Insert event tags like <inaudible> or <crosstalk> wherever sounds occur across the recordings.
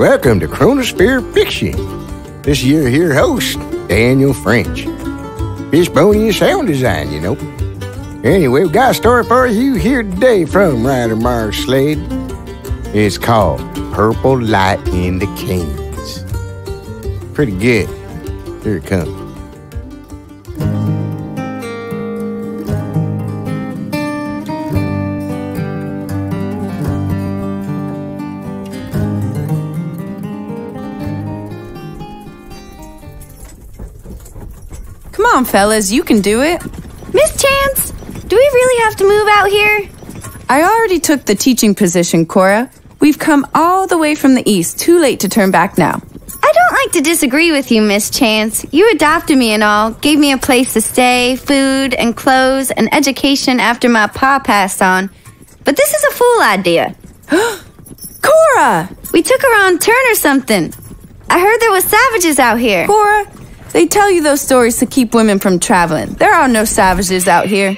Welcome to Chronosphere Fiction. This year here host, Daniel French. Fishbonius sound design, you know. Anyway, we've got a story for you here today from Ryder Mark Slade. It's called Purple Light in the Canyons. Pretty good. Here it comes. Come on, fellas, you can do it. Miss Chance, do we really have to move out here? I already took the teaching position, Cora. We've come all the way from the east. Too late to turn back now. I don't like to disagree with you, Miss Chance. You adopted me and all, gave me a place to stay, food and clothes, and education after my pa passed on. But this is a fool idea. <gasps> Cora! We took her on turn or something. I heard there was savages out here. Cora, they tell you those stories to keep women from traveling. There are no savages out here.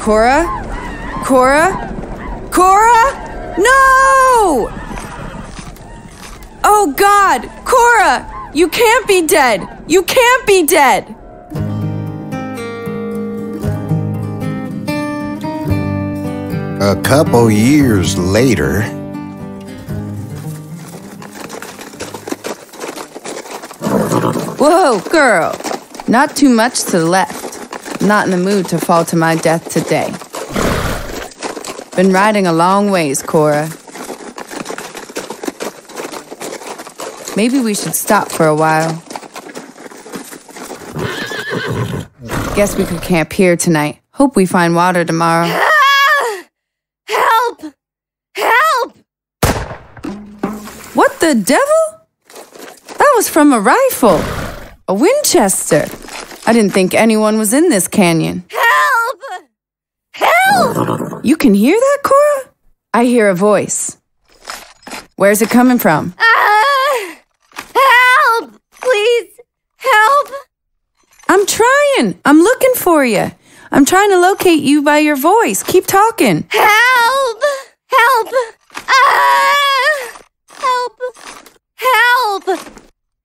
Cora? Cora? Cora? No! Oh God! Cora! You can't be dead! You can't be dead! A couple years later, Whoa, girl. Not too much to the left. Not in the mood to fall to my death today. Been riding a long ways, Cora. Maybe we should stop for a while. Guess we could camp here tonight. Hope we find water tomorrow. Ah! Help! Help! What the devil? That was from a rifle. A Winchester. I didn't think anyone was in this canyon. Help! Help! You can hear that, Cora? I hear a voice. Where's it coming from? Ah! Help! Please, help! I'm trying. I'm looking for you. I'm trying to locate you by your voice. Keep talking. Help! Help! Ah! Help! Help!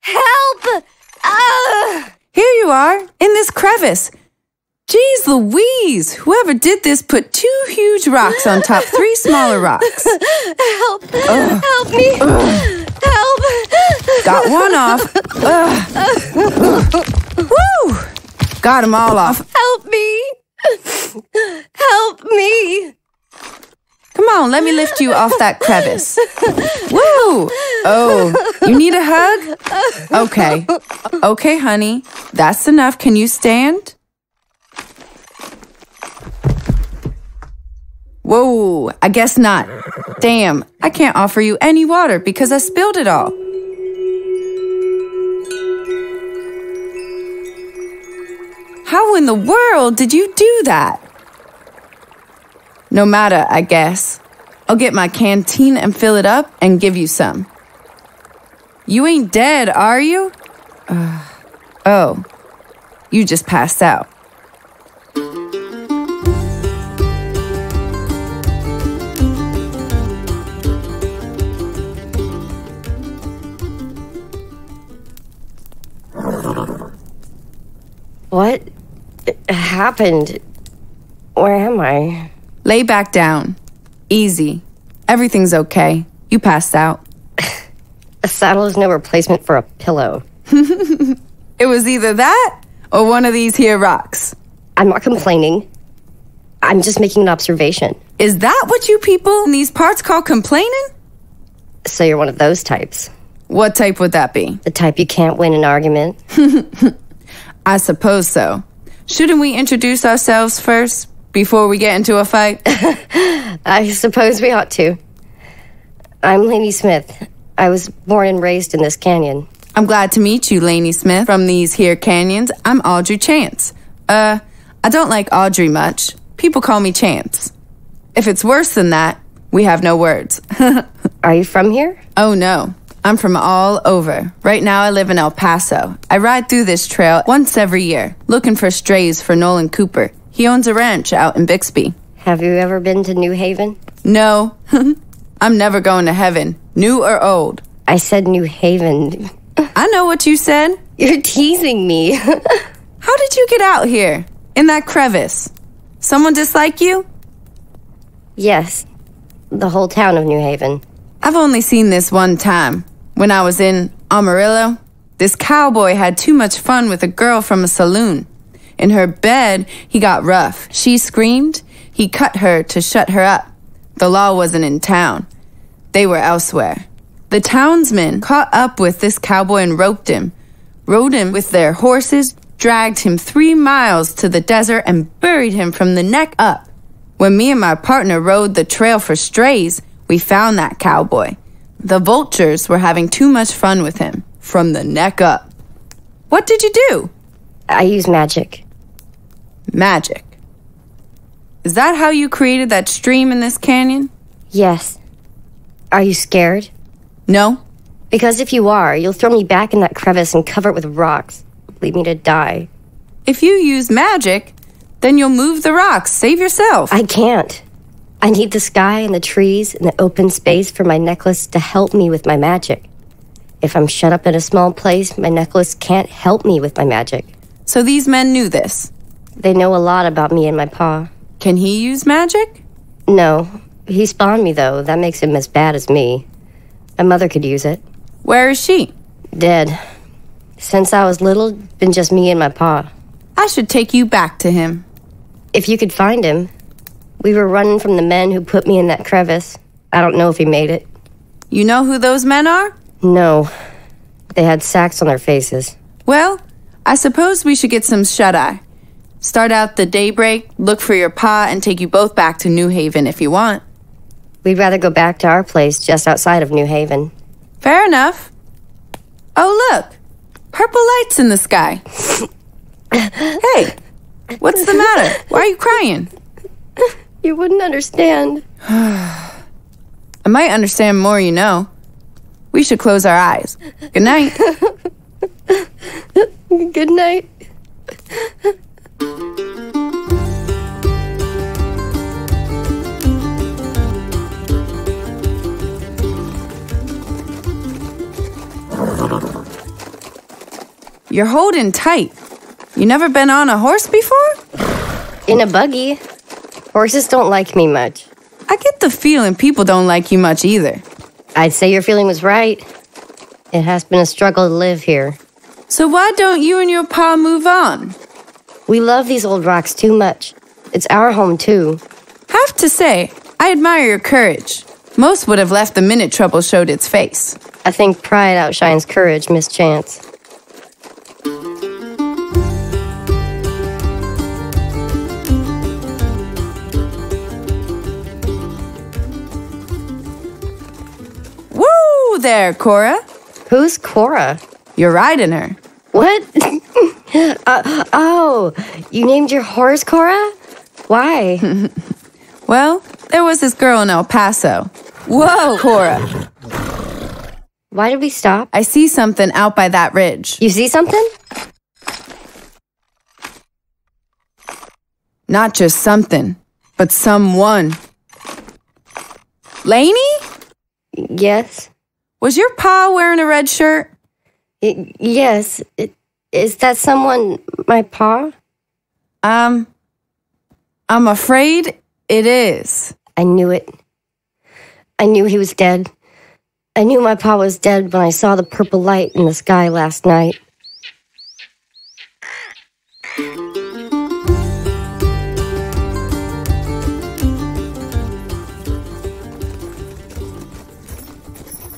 Help! Ah! Here you are, in this crevice. Geez Louise, whoever did this put two huge rocks on top three smaller rocks. Help! Help me! Help! Got one off. Ugh. Woo! Got them all off. Help me! Help me! Come on, let me lift you off that crevice. <laughs> Woo! Oh, you need a hug? Okay. Okay, honey. That's enough. Can you stand? Whoa, I guess not. Damn, I can't offer you any water because I spilled it all. How in the world did you do that? No matter, I guess. I'll get my canteen and fill it up and give you some. You ain't dead, are you? Uh, oh, you just passed out. What happened? Where am I? Lay back down. Easy. Everything's okay. You passed out. A saddle is no replacement for a pillow. <laughs> It was either that or one of these here rocks. I'm not complaining. I'm just making an observation. Is that what you people in these parts call complaining? So you're one of those types. What type would that be? The type you can't win an argument. <laughs> I suppose so. Shouldn't we introduce ourselves first before we get into a fight? <laughs> I suppose we ought to. I'm Lanie Smith. I was born and raised in this canyon. I'm glad to meet you, Lanie Smith, from these here canyons. I'm Audrey Chance. Uh, I don't like Audrey much. People call me Chance. If it's worse than that, we have no words. <laughs> Are you from here? oh no. I'm from all over. Right now, I live in El Paso. I ride through this trail once every year, looking for strays for Nolan Cooper. He owns a ranch out in Bixby. Have you ever been to New Haven? No, <laughs> I'm never going to heaven, new or old. I said New Haven. I know what you said. <laughs> You're teasing me. <laughs> How did you get out here? In that crevice? Someone dislike you? yes, the whole town of New Haven. I've only seen this one time. When I was in Amarillo, this cowboy had too much fun with a girl from a saloon. In her bed, he got rough. She screamed. He cut her to shut her up. The law wasn't in town. They were elsewhere. The townsmen caught up with this cowboy and roped him, rode him with their horses, dragged him three miles to the desert, and buried him from the neck up. When me and my partner rode the trail for strays, we found that cowboy. The vultures were having too much fun with him, from the neck up. What did you do? I use magic. Magic. Is that how you created that stream in this canyon? Yes. Are you scared? No. Because if you are, you'll throw me back in that crevice and cover it with rocks. Leave me to die. If you use magic, then you'll move the rocks. Save yourself. I can't. I need the sky and the trees and the open space for my necklace to help me with my magic. If I'm shut up in a small place, my necklace can't help me with my magic. so these men knew this. They know a lot about me and my paw. Can he use magic? No, he spawned me though. That makes him as bad as me. My mother could use it. Where is she? Dead. Since I was little, been just me and my paw. I should take you back to him. If you could find him. We were running from the men who put me in that crevice. I don't know if he made it. You know who those men are? No. They had sacks on their faces. Well, I suppose we should get some shut eye. Start out the daybreak, look for your pa, and take you both back to New Haven if you want. We'd rather go back to our place just outside of New Haven. Fair enough. Oh, look! Purple lights in the sky. <laughs> hey, what's the matter? Why are you crying? You wouldn't understand. <sighs> I might understand more you know. We should close our eyes. Good night. <laughs> Good night. You're holding tight. You never been on a horse before? In a buggy. Horses don't like me much. I get the feeling people don't like you much either. I'd say your feeling was right. It has been a struggle to live here. So why don't you and your pa move on? We love these old rocks too much. It's our home too. Have to say, I admire your courage. Most would have left the minute trouble showed its face. I think pride outshines courage, Miss Chance. There, Cora. Who's Cora? You're riding her. What? <laughs> uh, oh, you named your horse Cora? Why? <laughs> Well, there was this girl in El Paso. Whoa, Cora. Why did we stop? I see something out by that ridge. You see something? Not just something, but someone. Lanie? Yes. Was your pa wearing a red shirt? Y- yes. It, is that someone my pa? Um, I'm afraid it is. I knew it. I knew he was dead. I knew my pa was dead when I saw the purple light in the sky last night.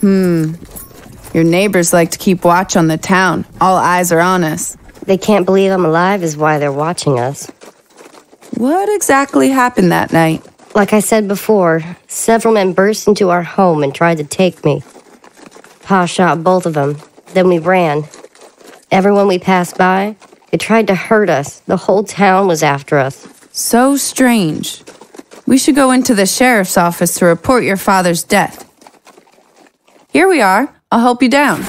Hmm. Your neighbors like to keep watch on the town. All eyes are on us. They can't believe I'm alive, is why they're watching us. What exactly happened that night? Like I said before, several men burst into our home and tried to take me. Pa shot both of them. Then we ran. Everyone we passed by, they tried to hurt us. The whole town was after us. So strange. We should go into the sheriff's office to report your father's death. Here we are, I'll help you down.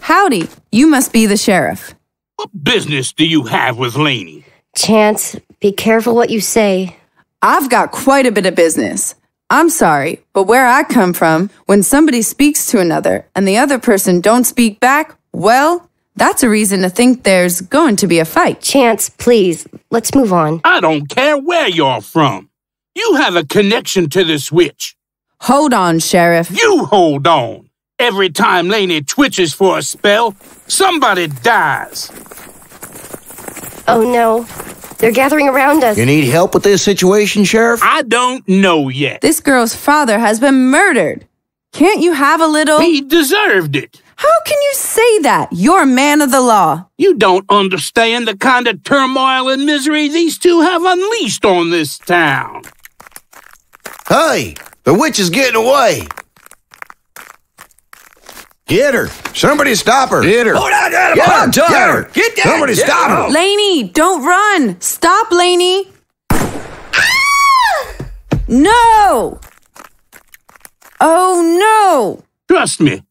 Howdy, you must be the sheriff. What business do you have with Lanie? Chance, be careful what you say. I've got quite a bit of business. I'm sorry, but where I come from, when somebody speaks to another and the other person don't speak back, well, that's a reason to think there's going to be a fight. Chance, please, let's move on. I don't care where you're from. You have a connection to this witch. Hold on, Sheriff. You hold on. Every time Lanie twitches for a spell, somebody dies. Oh no, they're gathering around us. You need help with this situation, Sheriff? I don't know yet. This girl's father has been murdered. Can't you have a little? He deserved it. How can you say that? You're a man of the law. You don't understand the kind of turmoil and misery these two have unleashed on this town. Hey, the witch is getting away. Get her. Somebody stop her. Get her. Hold on, Animal. Get her. Get Get her. her. Get that Somebody Animal. stop her. Lanie, don't run. Stop, Lanie. Ah! No. Oh, no. Trust me,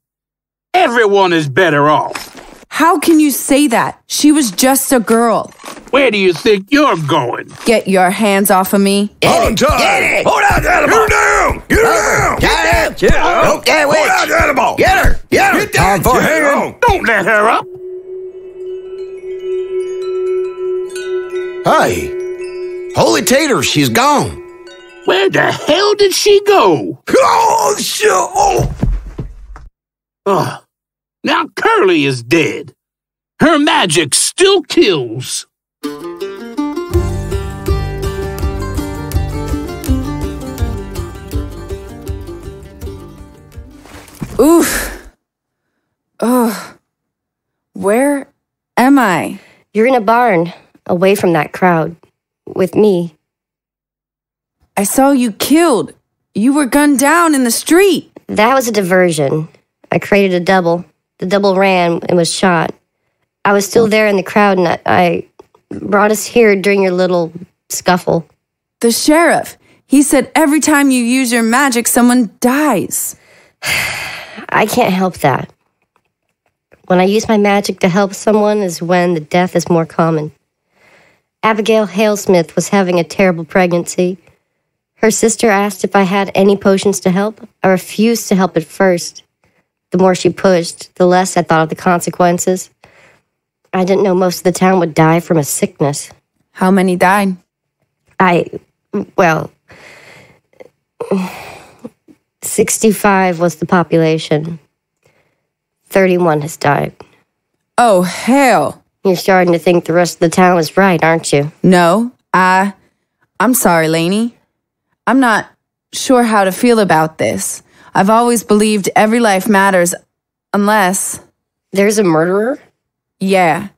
everyone is better off. How can you say that? She was just a girl. Where do you think you're going? Get your hands off of me. On time. Get it. Hold on, animal. Get her uh-huh. down. Get her down. Get him. Oh, that witch. Hold on, animal. Get her. Get her. Get that Time for Get her. Don't let her up. Hey. Holy tater, she's gone. Where the hell did she go? Oh, shit. Oh. Ugh. Now Curly is dead. Her magic still kills. Oof. Ugh. Where am I? You're in a barn, away from that crowd, with me. I saw you killed. You were gunned down in the street. That was a diversion. I created a double. The double ran and was shot. I was still there in the crowd, and I, I brought us here during your little scuffle. The sheriff. He said every time you use your magic, someone dies. <sighs> I can't help that. When I use my magic to help someone is when the death is more common. Abigail Halesmith was having a terrible pregnancy. Her sister asked if I had any potions to help. I refused to help at first. The more she pushed, the less I thought of the consequences. I didn't know most of the town would die from a sickness. How many died? I, well, 65 was the population. 31 has died. Oh, hell. You're starting to think the rest of the town was right, aren't you? No, I. I'm sorry, Lanie. I'm not sure how to feel about this. I've always believed every life matters unless. There's a murderer? Yeah.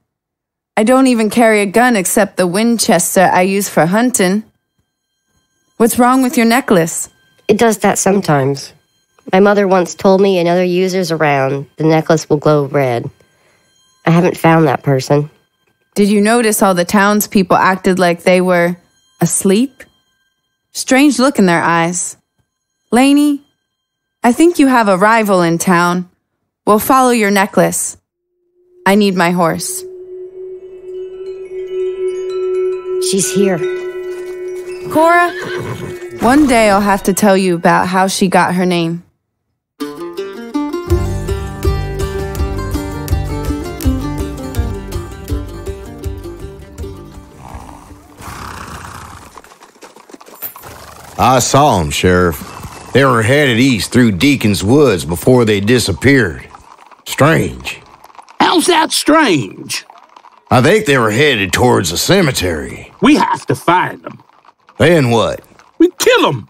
I don't even carry a gun except the Winchester I use for hunting. What's wrong with your necklace? It does that sometimes. My mother once told me another user's around, the necklace will glow red. I haven't found that person. Did you notice all the townspeople acted like they were asleep? Strange look in their eyes. Lanie, I think you have a rival in town. We'll follow your necklace. I need my horse. She's here. Cora, one day I'll have to tell you about how she got her name. I saw him, Sheriff. They were headed east through Deacon's Woods before they disappeared. Strange. How's that strange? I think they were headed towards the cemetery. We have to find them. Then what? We kill them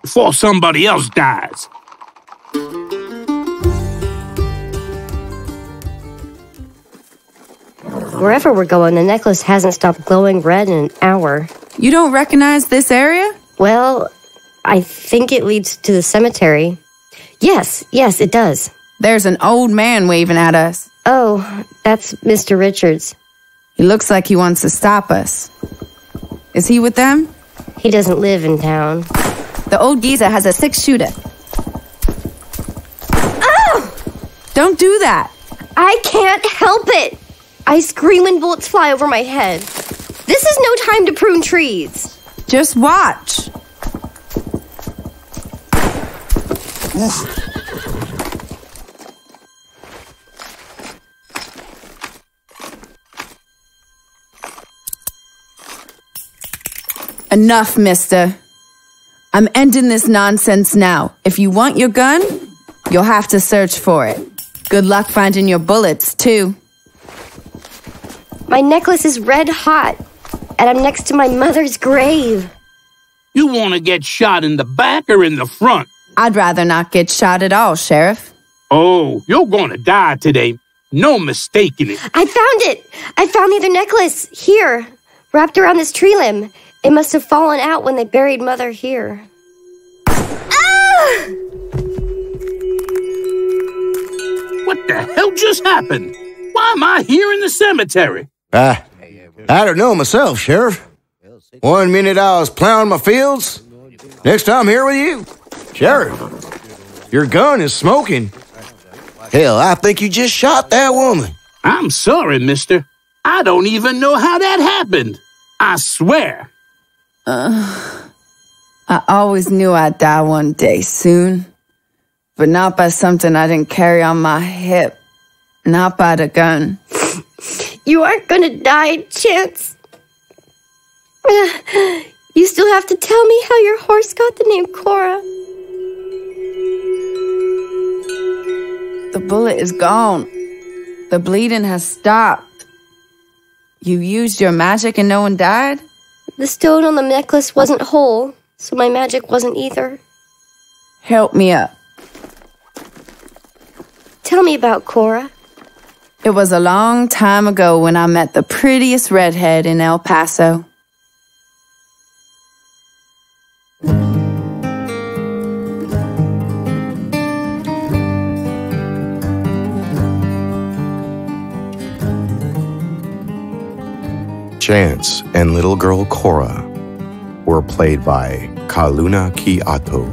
before somebody else dies. Wherever we're going, the necklace hasn't stopped glowing red in an hour. You don't recognize this area? Well, I think it leads to the cemetery. Yes, yes, it does. There's an old man waving at us. Oh, that's Mr. Richards. He looks like he wants to stop us. Is he with them? He doesn't live in town. The old geezer has a six shooter. Oh! Don't do that. I can't help it. I scream when bullets fly over my head. This is no time to prune trees. Just watch. Enough, mister. I'm ending this nonsense now. If you want your gun, you'll have to search for it. Good luck finding your bullets, too. My necklace is red hot, and I'm next to my mother's grave. You want to get shot in the back or in the front? I'd rather not get shot at all, Sheriff. Oh, you're going to die today. No mistaking it. I found it! I found the other necklace here, wrapped around this tree limb. It must have fallen out when they buried Mother here. Ah! What the hell just happened? Why am I here in the cemetery? Uh, I don't know myself, Sheriff. One minute I was plowing my fields, next time I'm here with you. Sheriff, your gun is smoking. Hell, I think you just shot that woman. I'm sorry, mister. I don't even know how that happened. I swear. Uh, I always knew I'd die one day soon, but not by something I didn't carry on my hip, not by the gun. <laughs> You aren't gonna die, Chance. <sighs> You still have to tell me how your horse got the name Cora. The bullet is gone. The bleeding has stopped. You used your magic and no one died? The stone on the necklace wasn't whole, so my magic wasn't either. Help me up. Tell me about Cora. It was a long time ago when I met the prettiest redhead in El Paso. Chance and little girl Cora were played by Kaluna Kiato.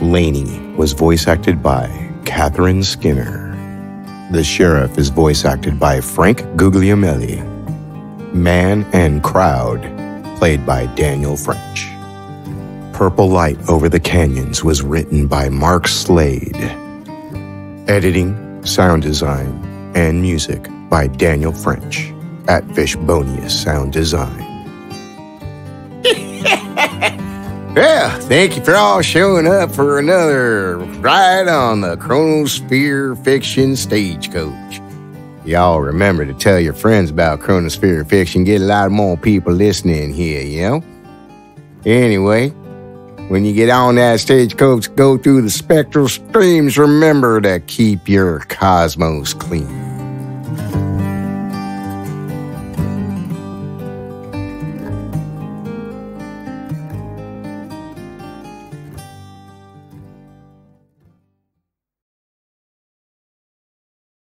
Lanie was voice acted by Katheryn Skinner. The sheriff is voice acted by Frank Guglielmelli. Man and Crowd, played by Daniel French. Purple Light Over the Canyons was written by Mark Slade. Editing, sound design, and music by Daniel French at Fishbonius Sound Design. <laughs> Yeah, thank you for all showing up for another ride on the Chronosphere Fiction Stagecoach. Y'all remember to tell your friends about Chronosphere Fiction, get a lot more people listening here, you know? Anyway, when you get on that stagecoach, go through the spectral streams, remember to keep your cosmos clean.